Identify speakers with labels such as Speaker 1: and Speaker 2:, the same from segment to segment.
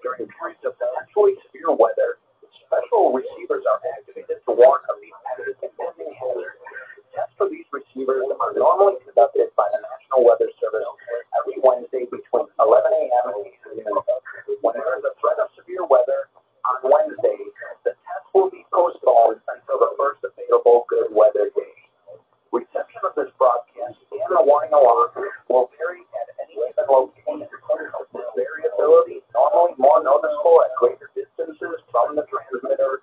Speaker 1: during periods of naturally severe weather, special receivers are activated to warn of these hazards. Tests for these receivers are normally conducted by the National Weather Service every Wednesday between 11 a.m. and noon. When there is threat of severe weather on Wednesday, the test will be postponed until the first available good weather day. Reception of this broadcast and the warning alarm will vary citizens from the transmitter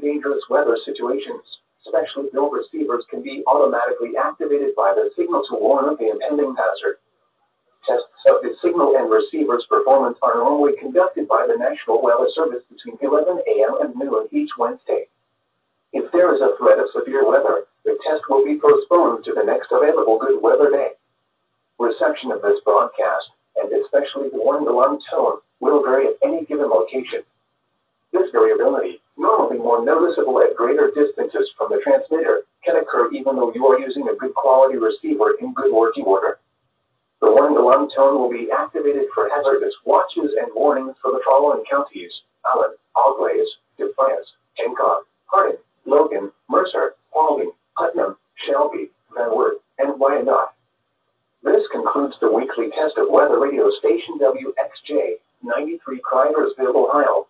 Speaker 2: dangerous weather situations, specially built receivers can be automatically activated by the signal to warn of the impending hazard. Tests of the signal and receiver's performance are normally conducted by the National Weather Service between 11 a.m. and noon each Wednesday. If there is a threat of severe weather, the test will be postponed to the next available good weather day. Reception of this broadcast, and especially the warning alarm tone, will vary at any given location. This variability, normally more noticeable at greater distances from the transmitter, can occur even though you are using a good quality receiver in good working order. The warning alarm tone will be activated for hazardous watches and warnings for the following counties Allen, Auglaize, Defiance, Hancock, Hardin, Logan, Mercer, Paulding, Putnam, Shelby, Van Wert, and Wyandot. This concludes the weekly test of weather radio station WXJ 93 Cridersville, Ohio.